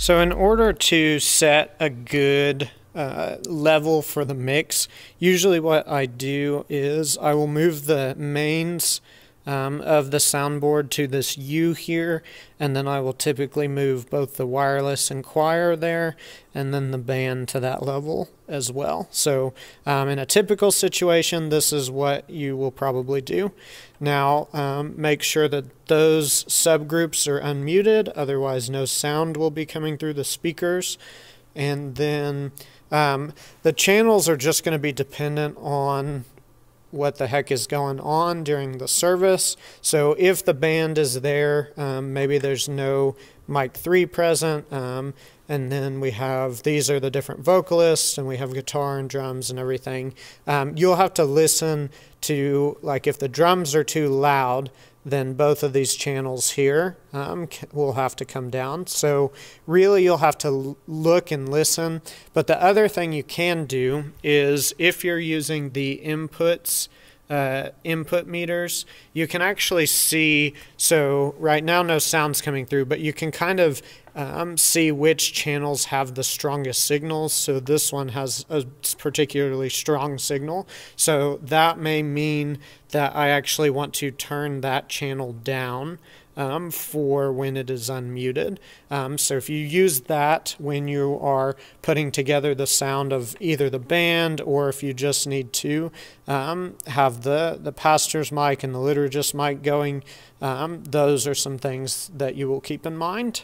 So in order to set a good uh, level for the mix, usually what I do is I will move the mains um, of the soundboard to this U here, and then I will typically move both the wireless and choir there, and then the band to that level as well. So um, in a typical situation, this is what you will probably do. Now um, make sure that those subgroups are unmuted, otherwise no sound will be coming through the speakers. And then um, the channels are just going to be dependent on what the heck is going on during the service. So if the band is there, um, maybe there's no mic 3 present, um, and then we have these are the different vocalists, and we have guitar and drums and everything. Um, you'll have to listen to, like, if the drums are too loud, then both of these channels here um, will have to come down. So really you'll have to look and listen. But the other thing you can do is if you're using the inputs uh, input meters, you can actually see, so right now no sound's coming through, but you can kind of um, see which channels have the strongest signals. So this one has a particularly strong signal. So that may mean that I actually want to turn that channel down um, for when it is unmuted. Um, so if you use that when you are putting together the sound of either the band or if you just need to um, have the, the pastor's mic and the liturgist mic going, um, those are some things that you will keep in mind.